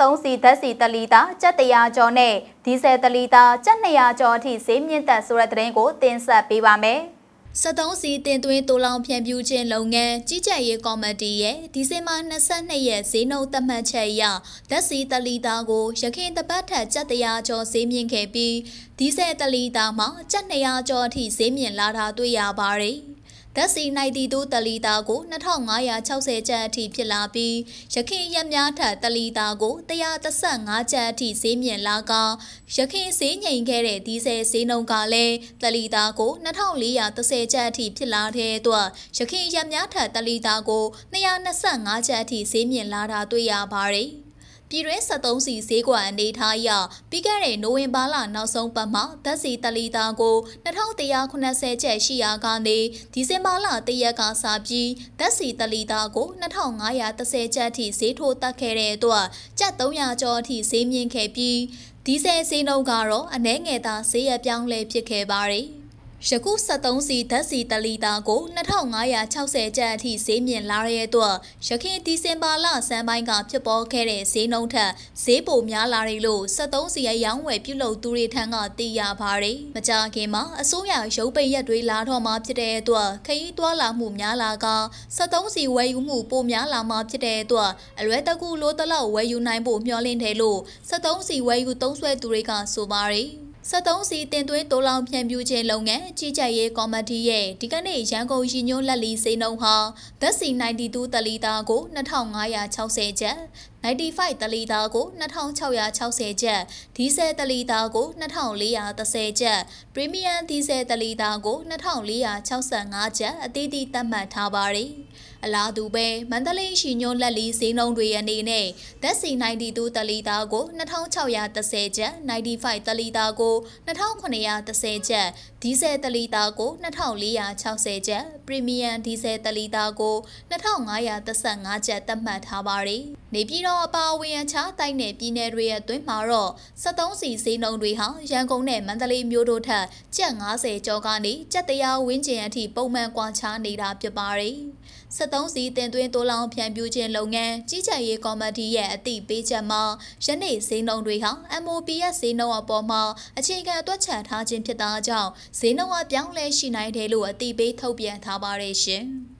73စီဓာတ်စီတလီတာကြက်100ကျော်နဲ့ဒီဇယ်တလီတာကြက်200ကျော်အထိဈေးမြင့်တက်ဆိုတဲ့သတင်းကိုတင်ဆက်ပေးပါမယ်။73စီတင်သွင်းတိုးလောင်ဖြန့်ဖြူးခြင်းလုပ်ငန်းကြီးကြပ်ရေးကော်မတီရဲ့ဒီဇင်ဘာ22ရက်ဈေးနှုန်းသတ်မှတ်ချက်အရဓာတ်စီတလီတာကိုရခိုင်တပတ်ထက်ကျပ်တရားကျော်ဈေးမြင့်ခဲ့ပြီးဒီဇယ်တလီတာမှာကျပ်200ကျော်အထိဈေးမြင့်လာတာတွေ့ရပါတယ်။ ဓာတ်စီ92တလီတာကို2560ကျပ်အထိဖြစ်လာပြီးရခင်ရက်များထက်တလီတာကို135ကျပ်အထိဈေးမြင့်လာကရခင်ဈေးငိန်ခဲ့တဲ့ဒီဇယ်ဈေးနှုန်းကလည်းတလီတာကို2430ကျပ်အထိဖြစ်လာတဲ့အတွက်ရခင်ရက်များထက်တလီတာကို225ကျပ်အထိဈေးမြင့်လာတာတွေ့ရပါတယ်။ ပြည်တွင်း73စီဈေးကွက်အနေထားအရပြီးခဲ့တဲ့နိုဝင်ဘာလနောက်ဆုံးပတ်မှာဓာတ်စီတလီတာကို2180ကျပ်ရှိရာကနေဒီဇင်ဘာလတရက်ကစပြီးဓာတ်စီတလီတာကို2530ကျပ်ထိဈေးထိုးတက်ခဲ့တဲ့အတွက်ကျပ်300ကျော်အထိဈေးမြင့်ခဲ့ပြီးဒီဇယ်ဈေးနှုန်းကတော့အနည်းငယ်သာဈေးရပြောင်းလဲဖြစ်ခဲ့ပါတယ်။ ယခု73စီဓာတ်စီတလီတာကို2560ကျပ်အထိဈေးမြင့်လာတဲ့အတွက်ရခိုင်ဒီဇင်ဘာလစမ်းပိုင်းကဖြစ်ပေါ်ခဲ့တဲ့ဈေးနှုန်းထက်ဈေးပိုများလာတယ်လို့73စီရဲ့ရောင်းဝယ်ပြုလုပ်သူတွေထံကသိရပါတယ်။မကြာခင်မှာအစိုးရရုပ်ပိတ်ရက်တွေလာတော့မှဖြစ်တဲ့အတွက်ခရီးသွားလာမှုများလာက73စီဝယ်ယူမှုပိုများလာမှဖြစ်တဲ့အတွက်အလွဲတကူလိုတလောက်ဝယ်ယူနိုင်ဖို့မျှော်လင့်တယ်လို့73စီဝယ်ယူသုံးစွဲသူတွေကဆိုပါတယ်။ 73စီတင်သွင်းတိုးလောင်ဖြန့်ဖြူးခြင်းလုပ်ငန်းကြီးကြပ်ရေးကော်မတီရဲ့ဒီကနေ့ရန်ကုန်ရည်ညွှန်းလက်လီစိန်နှုံဟာဓာတ်စီ92တလီတာကို2560ကျပ်95တလီတာကို2660ကျပ်ဒီဇယ်တလီတာကို2430ကျပ်ပရီမီယံဒီဇယ်တလီတာကို2465ကျပ်အသီးသီးသတ်မှတ်ထားပါတယ် အလားတူပဲမန္တလေးရှိညွန်းလက်လီဈေးနှုန်းတွေအနေနဲ့ဓာတ်စီ92တလီတာကို2630ကျပ်95တလီတာကို2930ကျပ်ဒီဇယ်တလီတာကို2460ကျပ်ပရီမီယံဒီဇယ်တလီတာကို2535ကျပ်သတ်မှတ်ထားပါတယ် နေပြည်တော်အပါအဝင်အခြားတိုင်းနယ်ပြည်နယ်တွေရဲ့အတွင်းမှာတော့73စီဈေးနှုန်းတွေဟာရန်ကုန်နဲ့မန္တလေးမြို့တို့ထက်ကျပ်90ကျော်ကနေကျပ်100ဝန်းကျင်အထိပုံမှန်ကွာခြားနေတာဖြစ်ပါတယ်။73စီတင်သွင်းတိုးလောင်ဖြန့်ဖြူးခြင်းလုပ်ငန်းကြီးကြပ်ရေးကော်မတီရဲ့အသိပေးချက်မှာယနေ့ဈေးနှုန်းတွေဟာ MOPS ဈေးနှုန်းအပေါ်မှာအခြေခံတွက်ချက်ထားခြင်းဖြစ်တာကြောင့်ဈေးနှုန်းအပြောင်းလဲရှိနိုင်တယ်လို့အသိပေးထုတ်ပြန်ထားပါတယ်ရှင်။